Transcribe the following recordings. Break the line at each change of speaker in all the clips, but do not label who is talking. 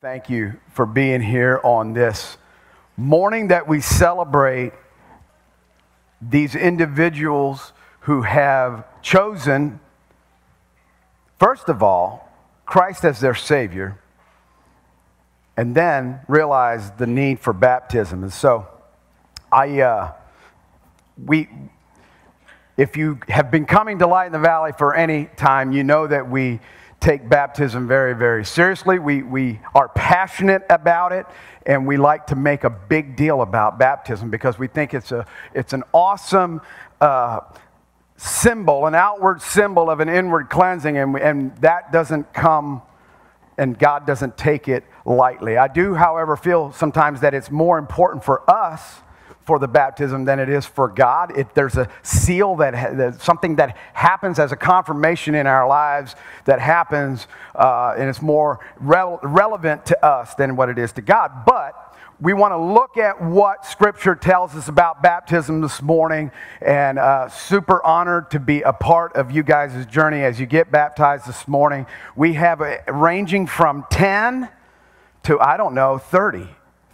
Thank you for being here on this morning that we celebrate these individuals who have chosen, first of all, Christ as their Savior, and then realize the need for baptism. And so, I, uh, we, if you have been coming to Light in the Valley for any time, you know that we take baptism very, very seriously. We, we are passionate about it, and we like to make a big deal about baptism because we think it's, a, it's an awesome uh, symbol, an outward symbol of an inward cleansing, and, and that doesn't come and God doesn't take it lightly. I do, however, feel sometimes that it's more important for us for the baptism than it is for God. If there's a seal that, something that happens as a confirmation in our lives that happens, uh, and it's more re- relevant to us than what it is to God. But we want to look at what Scripture tells us about baptism this morning, and uh, super honored to be a part of you guys' journey as you get baptized this morning. We have a, ranging from 10 to, I don't know, 30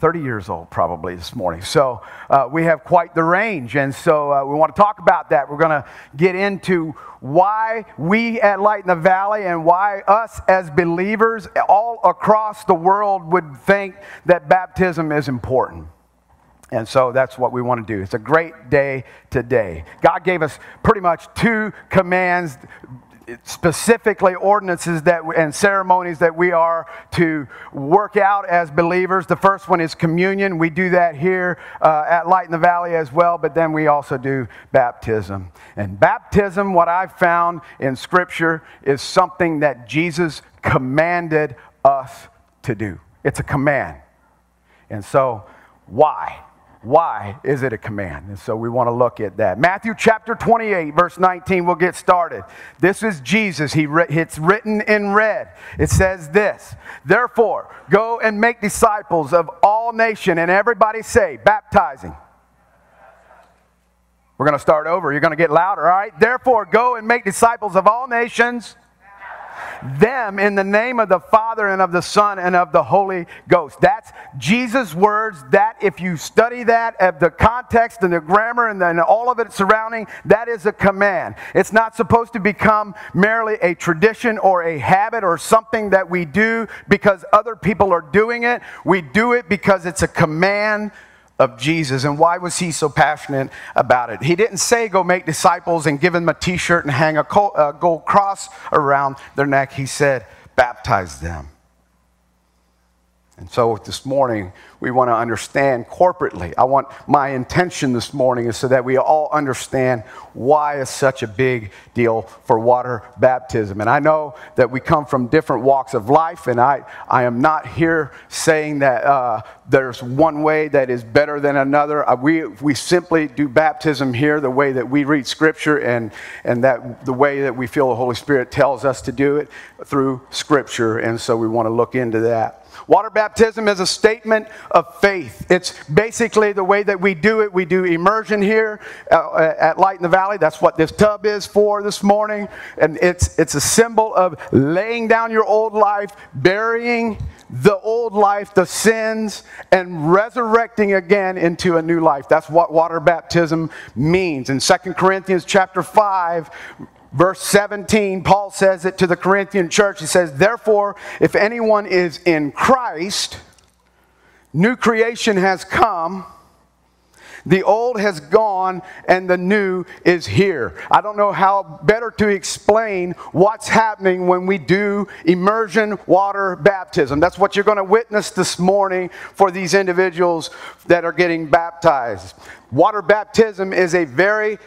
30 years old probably this morning. So uh, we have quite the range. And so uh, we want to talk about that. We're going to get into why we at Light in the Valley and why us as believers all across the world would think that baptism is important. And so that's what we want to do. It's a great day today. God gave us pretty much two commands specifically ordinances that and ceremonies that we are to work out as believers. The first one is communion. We do that here uh, at Light in the Valley as well, but then we also do baptism. And baptism, what I've found in Scripture, is something that Jesus commanded us to do. It's a command. And so, why? Why is it a command? And so we want to look at that. Matthew chapter 28, verse 19, we'll get started. This is Jesus. He, it's written in red. It says this Therefore, go and make disciples of all nation, and everybody say, baptizing. We're going to start over. You're going to get louder, all right? Therefore, go and make disciples of all nations them in the name of the Father and of the Son and of the Holy Ghost. That's Jesus' words. That, if you study that, of the context and the grammar and then all of it surrounding, that is a command. It's not supposed to become merely a tradition or a habit or something that we do because other people are doing it. We do it because it's a command of Jesus. And why was he so passionate about it? He didn't say go make disciples and give them a t shirt and hang a uh, gold cross around their neck. He said baptize them. And so this morning, we want to understand corporately. I want my intention this morning is so that we all understand why it's such a big deal for water baptism. And I know that we come from different walks of life, and I, I am not here saying that uh, there's one way that is better than another. Uh, we, we simply do baptism here the way that we read Scripture and, and that the way that we feel the Holy Spirit tells us to do it through Scripture. And so we want to look into that. Water baptism is a statement of faith. It's basically the way that we do it. We do immersion here uh, at Light in the Valley. That's what this tub is for this morning. And it's, it's a symbol of laying down your old life, burying the old life, the sins, and resurrecting again into a new life. That's what water baptism means. In 2 Corinthians chapter 5, verse 17, Paul says it to the Corinthian church. He says, Therefore, if anyone is in Christ, new creation has come. The old has gone and the new is here. I don't know how better to explain what's happening when we do immersion water baptism. That's what you're going to witness this morning for these individuals that are getting baptized. Water baptism is a very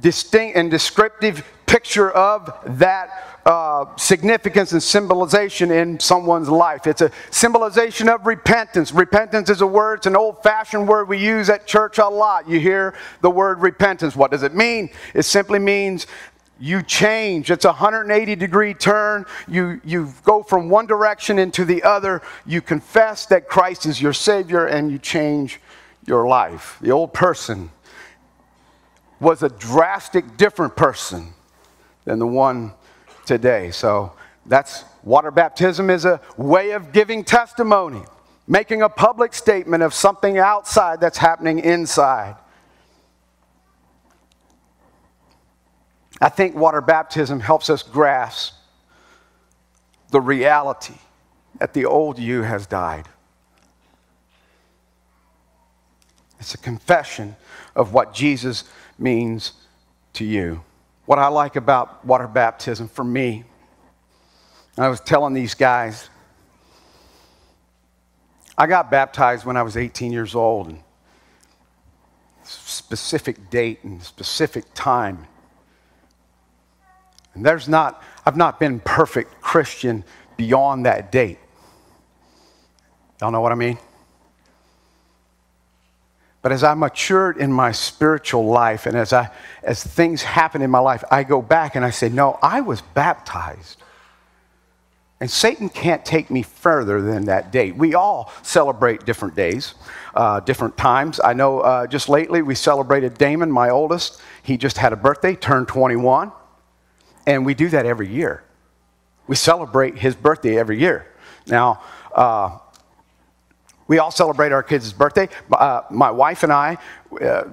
distinct and descriptive picture of that uh, significance and symbolization in someone's life. It's a symbolization of repentance. Repentance is a word, it's an old fashioned word we use at church a lot. You hear the word repentance. What does it mean? It simply means you change. It's a 180 degree turn. You, you go from one direction into the other. You confess that Christ is your Savior and you change your life. The old person was a drastic different person than the one today. So that's water baptism is a way of giving testimony, making a public statement of something outside that's happening inside. I think water baptism helps us grasp the reality that the old you has died. It's a confession of what Jesus means to you. What I like about water baptism for me, I was telling these guys, I got baptized when I was 18 years old, and specific date and specific time. And there's not, I've not been perfect Christian beyond that date. Y'all know what I mean? But as I matured in my spiritual life and as, I, as things happen in my life, I go back and I say, No, I was baptized. And Satan can't take me further than that date. We all celebrate different days, uh, different times. I know uh, just lately we celebrated Damon, my oldest. He just had a birthday, turned 21. And we do that every year. We celebrate his birthday every year. Now, uh, we all celebrate our kids' birthday. Uh, my wife and I, uh,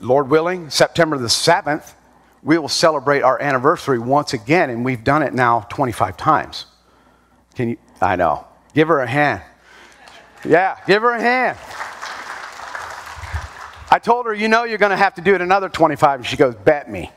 Lord willing, September the 7th, we will celebrate our anniversary once again, and we've done it now 25 times. Can you? I know. Give her a hand. Yeah, give her a hand. I told her, you know, you're going to have to do it another 25. And she goes, bet me.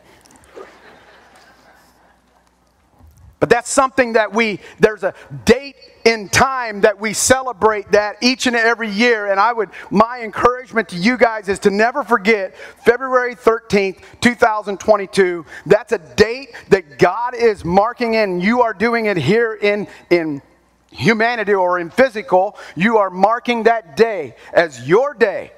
But that's something that we, there's a date in time that we celebrate that each and every year. And I would, my encouragement to you guys is to never forget February 13th, 2022. That's a date that God is marking in. You are doing it here in, in humanity or in physical. You are marking that day as your day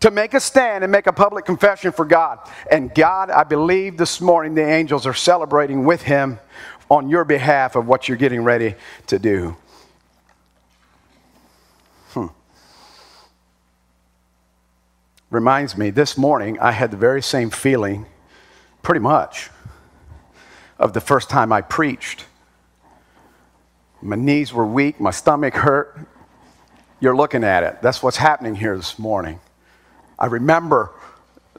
to make a stand and make a public confession for God. And God, I believe this morning the angels are celebrating with him on your behalf of what you're getting ready to do. Hmm. Reminds me, this morning I had the very same feeling, pretty much, of the first time I preached. My knees were weak, my stomach hurt. You're looking at it. That's what's happening here this morning. I remember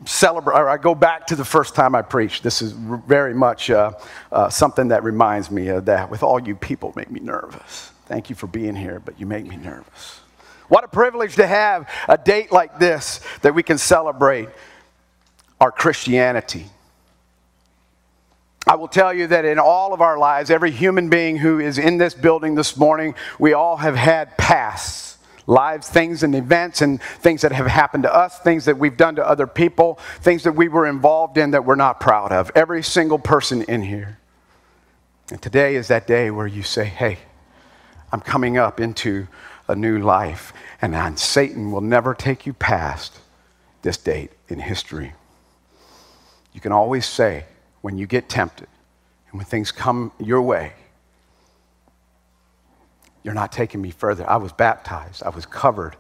celebrate, I go back to the first time I preached. This is very much uh, uh, something that reminds me of that. With all you people, make me nervous. Thank you for being here, but you make me nervous. What a privilege to have a date like this that we can celebrate our Christianity. I will tell you that in all of our lives, every human being who is in this building this morning, we all have had pasts lives, things and events and things that have happened to us, things that we've done to other people, things that we were involved in that we're not proud of. Every single person in here. And today is that day where you say, hey, I'm coming up into a new life, and Satan will never take you past this date in history. You can always say, when you get tempted and when things come your way, you're not taking me further. I was baptized, I was covered.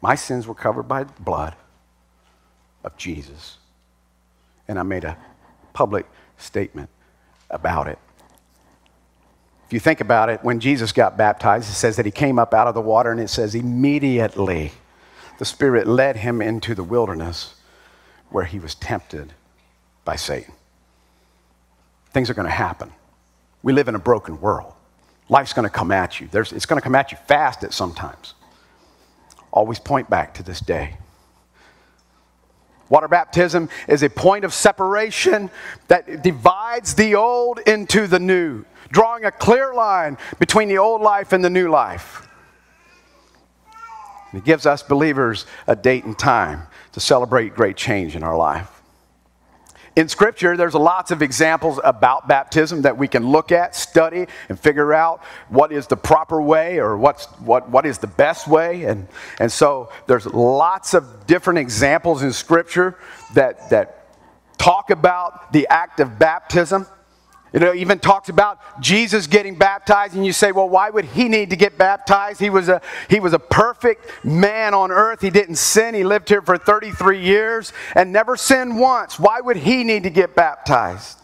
My sins were covered by the blood of Jesus. And I made a public statement about it. If you think about it, when Jesus got baptized, it says that he came up out of the water, and it says immediately the Spirit led him into the wilderness where he was tempted by Satan. Things are going to happen. We live in a broken world. Life's going to come at you. There's, it's going to come at you fast at sometimes. Always point back to this day. Water baptism is a point of separation that divides the old into the new, drawing a clear line between the old life and the new life. It gives us believers a date and time to celebrate great change in our life. In Scripture, there's lots of examples about baptism that we can look at, study, and figure out what is the proper way or what's, what, what is the best way. And, and so there's lots of different examples in Scripture that, that talk about the act of baptism. You know, even talks about Jesus getting baptized, and you say, well, why would he need to get baptized? He was a, he was a perfect man on earth. He didn't sin. He lived here for 33 years and never sinned once. Why would he need to get baptized?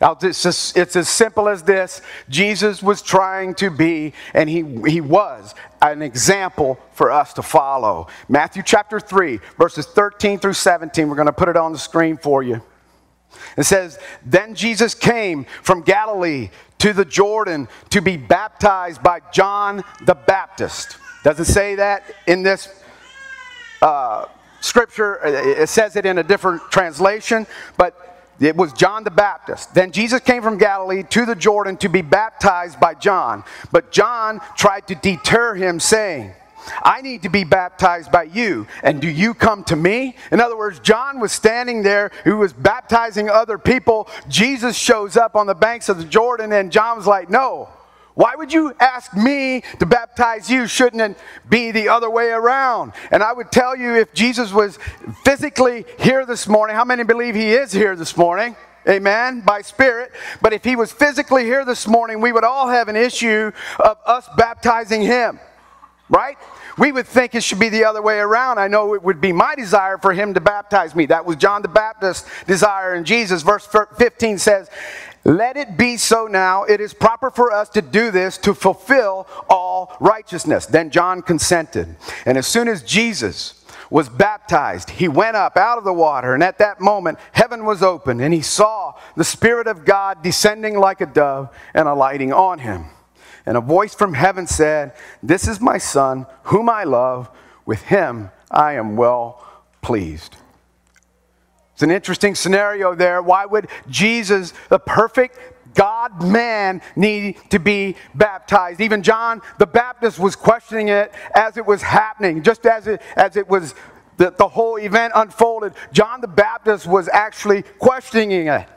Now, Just, it's as simple as this. Jesus was trying to be, and he, he was, an example for us to follow. Matthew chapter 3, verses 13 through 17. We're going to put it on the screen for you. It says, Then Jesus came from Galilee to the Jordan to be baptized by John the Baptist. Doesn't say that in this uh, scripture, it says it in a different translation, but it was John the Baptist. Then Jesus came from Galilee to the Jordan to be baptized by John. But John tried to deter him, saying, I need to be baptized by you, and do you come to me? In other words, John was standing there who was baptizing other people. Jesus shows up on the banks of the Jordan, and John was like, No, why would you ask me to baptize you? Shouldn't it be the other way around? And I would tell you if Jesus was physically here this morning, how many believe he is here this morning? Amen. By spirit. But if he was physically here this morning, we would all have an issue of us baptizing him. Right? We would think it should be the other way around. I know it would be my desire for him to baptize me. That was John the Baptist's desire. And Jesus, verse 15 says, Let it be so now. It is proper for us to do this to fulfill all righteousness. Then John consented. And as soon as Jesus was baptized, he went up out of the water, and at that moment, heaven was opened, and he saw the Spirit of God descending like a dove and alighting on him. And a voice from heaven said, This is my Son, whom I love. With him I am well pleased. It's an interesting scenario there. Why would Jesus, the perfect God man, need to be baptized? Even John the Baptist was questioning it as it was happening, just as it, as it was the, the whole event unfolded. John the Baptist was actually questioning it.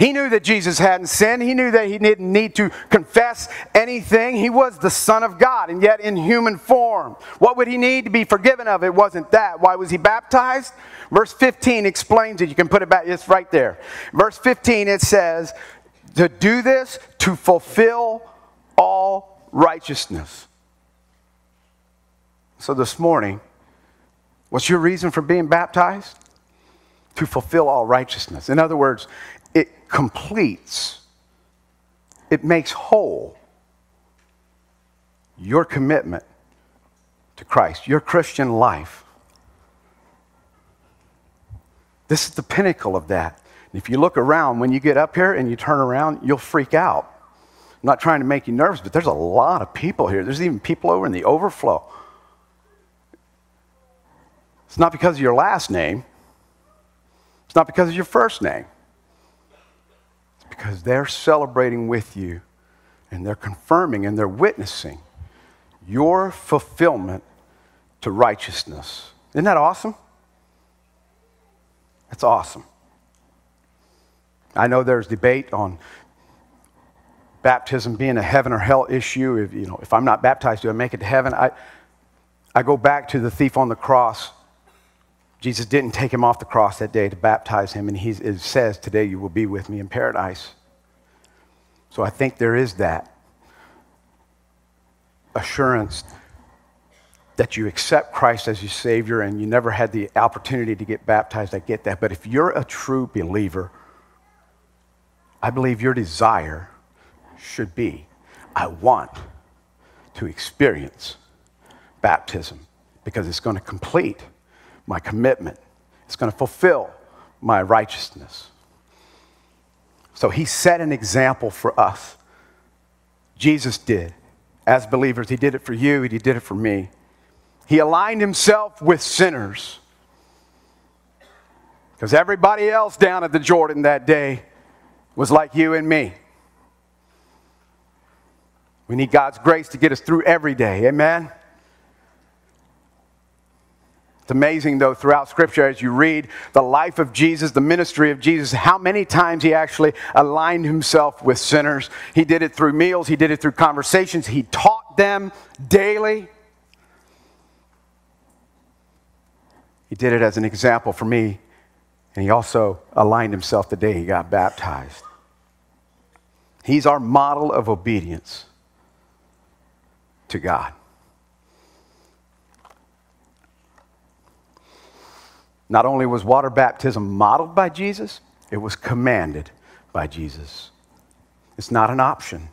He knew that Jesus hadn't sinned. He knew that he didn't need to confess anything. He was the Son of God, and yet in human form. What would he need to be forgiven of? It wasn't that. Why was he baptized? Verse 15 explains it. You can put it back, it's right there. Verse 15 it says, to do this to fulfill all righteousness. So this morning, what's your reason for being baptized? To fulfill all righteousness. In other words, it completes, it makes whole your commitment to Christ, your Christian life. This is the pinnacle of that. if you look around, when you get up here and you turn around, you'll freak out. I'm not trying to make you nervous, but there's a lot of people here. There's even people over in the overflow. It's not because of your last name, it's not because of your first name because they're celebrating with you and they're confirming and they're witnessing your fulfillment to righteousness. Isn't that awesome? That's awesome. I know there's debate on baptism being a heaven or hell issue. If, you know, if I'm not baptized, do I make it to heaven? I, I go back to the thief on the cross Jesus didn't take him off the cross that day to baptize him, and he, says, Today you will be with me in paradise. So I think there is that assurance that you accept Christ as your Savior and you never had the opportunity to get baptized. I get that. But if you're a true believer, I believe your desire should be I want to experience baptism because it's going to complete my commitment. It's going to fulfill my righteousness. So he set an example for us. Jesus did. As believers, he did it for you, and he did it for me. He aligned himself with sinners. Because everybody else down at the Jordan that day was like you and me. We need God's grace to get us through every day. Amen. It's amazing, though, throughout Scripture, as you read the life of Jesus, the ministry of Jesus, how many times he actually aligned himself with sinners. He did it through meals, he did it through conversations, he taught them daily. He did it as an example for me, and he also aligned himself the day he got baptized. He's our model of obedience to God. Not only was water baptism modeled by Jesus, it was commanded by Jesus. It's not an option,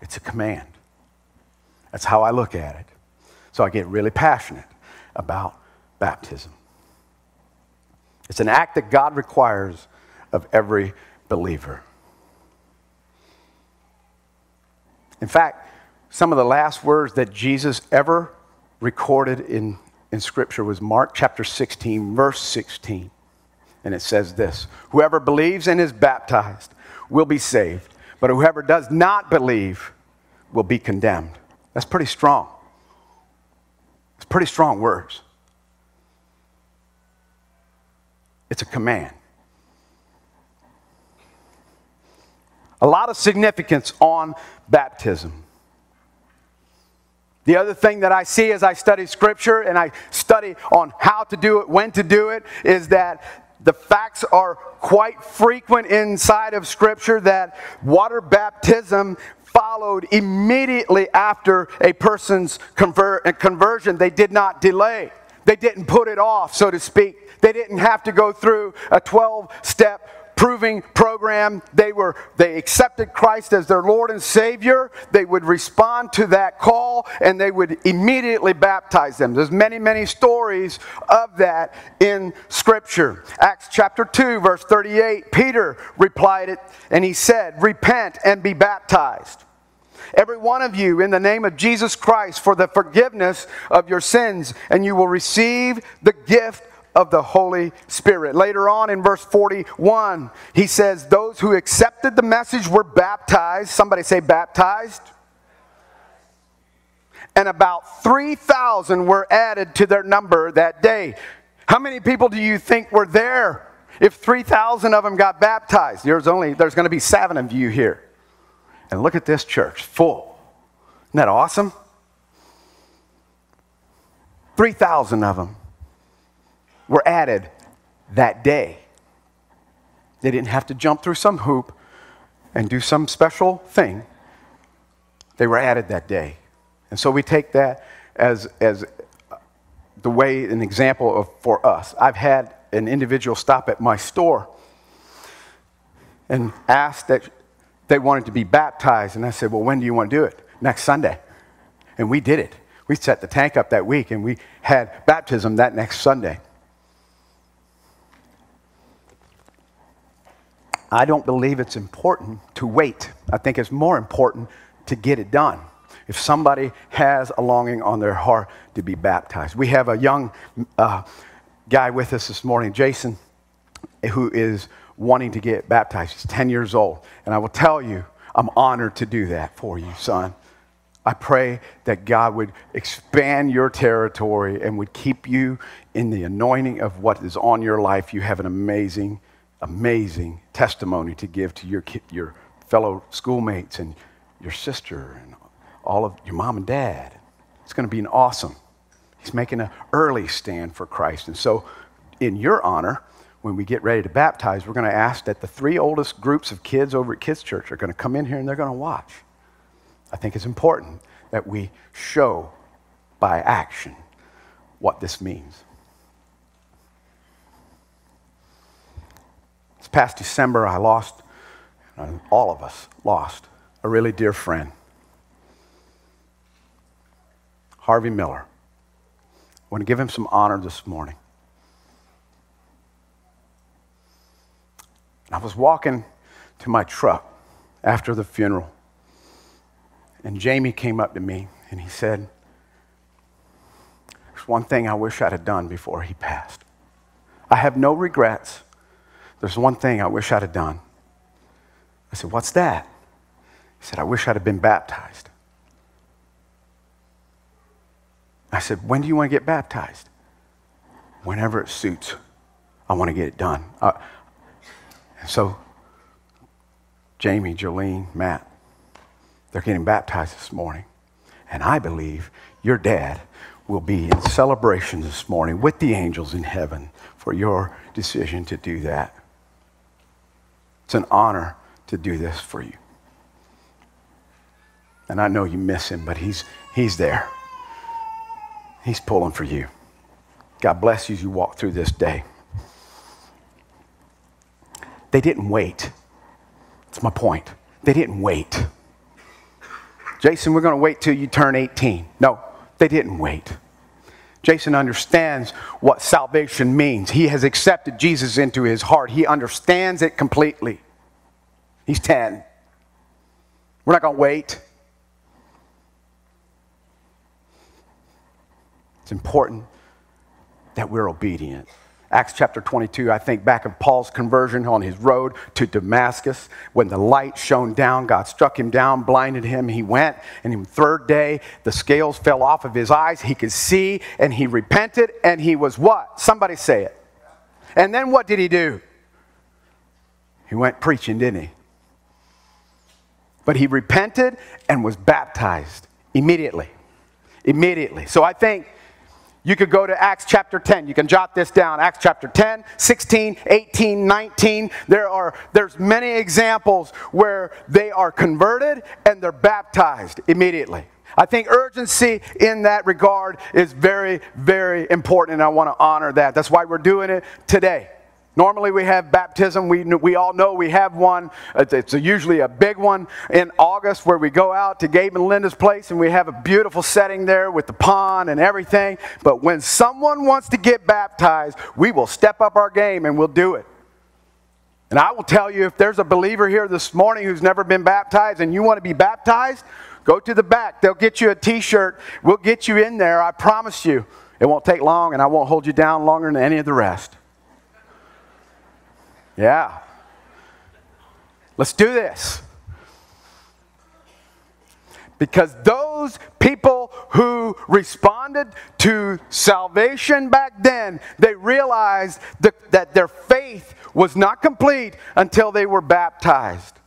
it's a command. That's how I look at it. So I get really passionate about baptism. It's an act that God requires of every believer. In fact, some of the last words that Jesus ever recorded in, in Scripture was Mark chapter 16, verse 16. And it says this Whoever believes and is baptized will be saved, but whoever does not believe will be condemned. That's pretty strong. It's pretty strong words. It's a command. A lot of significance on baptism. The other thing that I see as I study scripture and I study on how to do it, when to do it, is that the facts are quite frequent inside of scripture that water baptism followed immediately after a person's conver- conversion. They did not delay. They didn't put it off, so to speak. They didn't have to go through a 12 step proving program. They were they accepted Christ as their Lord and Savior. They would respond to that call and they would immediately baptize them. There's many many stories of that in scripture. Acts chapter 2 verse 38, Peter replied it and he said, "Repent and be baptized." Every one of you in the name of Jesus Christ for the forgiveness of your sins, and you will receive the gift of the Holy Spirit. Later on in verse 41, he says, Those who accepted the message were baptized. Somebody say, baptized. And about 3,000 were added to their number that day. How many people do you think were there if 3,000 of them got baptized? There's only, there's going to be seven of you here. And look at this church, full. Isn't that awesome? 3,000 of them were added that day. They didn't have to jump through some hoop and do some special thing. They were added that day. And so we take that as, as the way, an example of for us. I've had an individual stop at my store and ask that they wanted to be baptized. And I said, Well, when do you want to do it? Next Sunday. And we did it. We set the tank up that week and we had baptism that next Sunday. I don't believe it's important to wait. I think it's more important to get it done. If somebody has a longing on their heart to be baptized, we have a young uh, guy with us this morning, Jason, who is wanting to get baptized. He's 10 years old. And I will tell you, I'm honored to do that for you, son. I pray that God would expand your territory and would keep you in the anointing of what is on your life. You have an amazing amazing testimony to give to your, your fellow schoolmates and your sister and all of your mom and dad. It's going to be an awesome. He's making an early stand for Christ. And so, in your honor, when we get ready to baptize, we're going to ask that the three oldest groups of kids over at Kids Church are going to come in here and they're going to watch. I think it's important that we show by action what this means. Past December, I lost, all of us lost, a really dear friend. Harvey Miller. I want to give him some honor this morning. I was walking to my truck after the funeral, and Jamie came up to me and he said, There's one thing I wish I'd have done before he passed. I have no regrets. There's one thing I wish I'd have done. I said, What's that? He said, I wish I'd have been baptized. I said, When do you want to get baptized? Whenever it suits. I want to get it done. Uh, so, Jamie, Jolene, Matt, they're getting baptized this morning. And I believe your dad will be in celebration this morning with the angels in heaven for your decision to do that. It's an honor to do this for you. And I know you miss him, but he's, he's there. He's pulling for you. God bless you as you walk through this day. They didn't wait. That's my point. They didn't wait. Jason, we're going to wait till you turn 18. No, they didn't wait. Jason understands what salvation means. He has accepted Jesus into his heart, he understands it completely. He's 10. We're not going to wait. It's important that we're obedient. Acts chapter 22, I think back of Paul's conversion on his road to Damascus. When the light shone down, God struck him down, blinded him. He went, and the third day, the scales fell off of his eyes. He could see, and he repented, and he was what? Somebody say it. And then what did he do? He went preaching, didn't he? But he repented and was baptized immediately. Immediately. So I think you could go to Acts chapter 10. You can jot this down. Acts chapter 10, 16, 18, 19. There are there's many examples where they are converted and they're baptized immediately. I think urgency in that regard is very, very important, and I want to honor that. That's why we're doing it today. Normally, we have baptism. We, we all know we have one. It's a, usually a big one in August where we go out to Gabe and Linda's place and we have a beautiful setting there with the pond and everything. But when someone wants to get baptized, we will step up our game and we'll do it. And I will tell you if there's a believer here this morning who's never been baptized and you want to be baptized, go to the back. They'll get you a t shirt. We'll get you in there. I promise you. It won't take long and I won't hold you down longer than any of the rest. Yeah. Let's do this. Because those people who responded to salvation back then, they realized that, that their faith was not complete until they were baptized.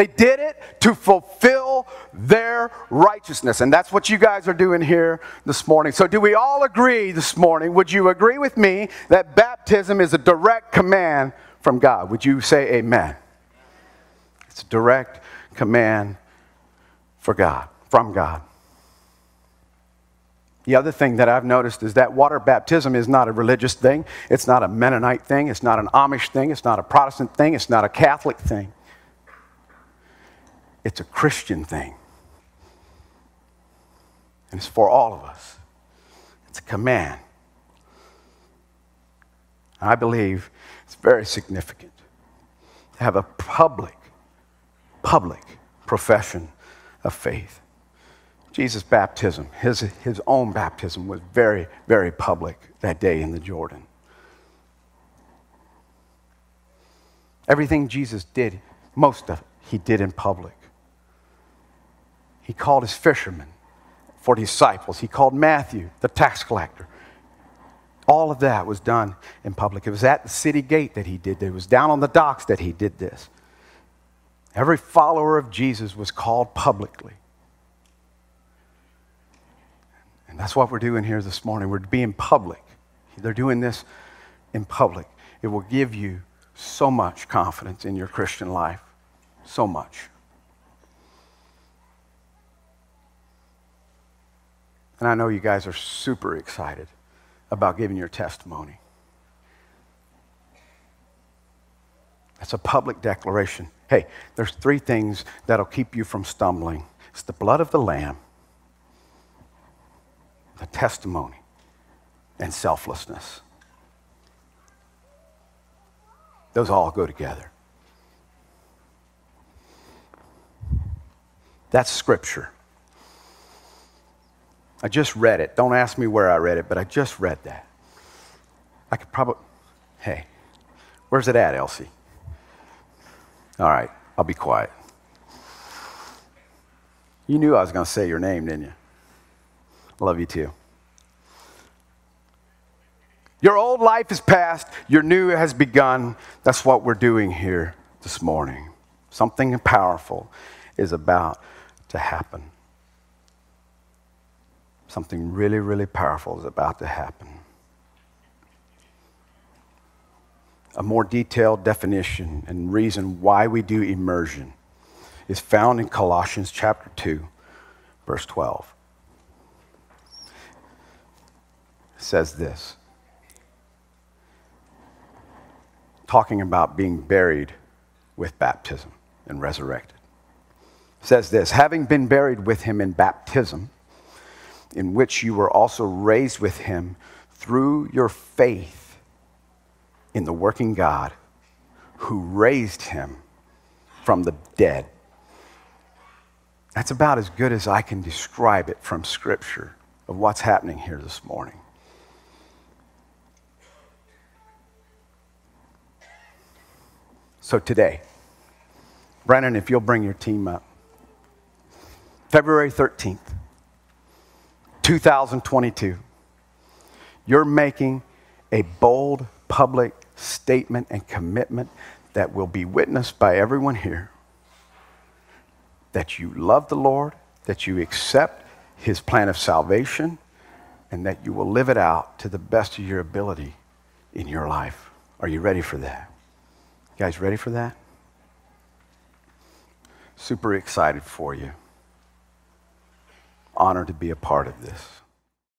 They did it to fulfill their righteousness. And that's what you guys are doing here this morning. So, do we all agree this morning? Would you agree with me that baptism is a direct command from God? Would you say amen? It's a direct command for God, from God. The other thing that I've noticed is that water baptism is not a religious thing. It's not a Mennonite thing. It's not an Amish thing. It's not a Protestant thing. It's not a Catholic thing. It's a Christian thing. And it's for all of us. It's a command. I believe it's very significant to have a public, public profession of faith. Jesus' baptism, his, his own baptism, was very, very public that day in the Jordan. Everything Jesus did, most of it, he did in public. He called his fishermen for disciples. He called Matthew, the tax collector. All of that was done in public. It was at the city gate that he did it. It was down on the docks that he did this. Every follower of Jesus was called publicly. And that's what we're doing here this morning. We're being public. They're doing this in public. It will give you so much confidence in your Christian life. So much. And I know you guys are super excited about giving your testimony. That's a public declaration. Hey, there's three things that'll keep you from stumbling it's the blood of the Lamb, the testimony, and selflessness. Those all go together. That's scripture. I just read it. Don't ask me where I read it, but I just read that. I could probably, hey, where's it at, Elsie? All right, I'll be quiet. You knew I was going to say your name, didn't you? I Love you too. Your old life is past, your new has begun. That's what we're doing here this morning. Something powerful is about to happen something really, really powerful is about to happen. A more detailed definition and reason why we do immersion is found in Colossians chapter 2, verse 12. It says this talking about being buried with baptism. and resurrected. It says this having been buried with him in baptism, in which you were also raised with him through your faith in the working God who raised him from the dead. That's about as good as I can describe it from Scripture of what's happening here this morning. So today, Brennan, if you'll bring your team up. February 13th, 2022, you're making a bold public statement and commitment that will be witnessed by everyone here that you love the Lord, that you accept his plan of salvation, and that you will live it out to the best of your ability in your life. Are you ready for that? You guys ready for that? Super excited for you. Honored to be a part of this.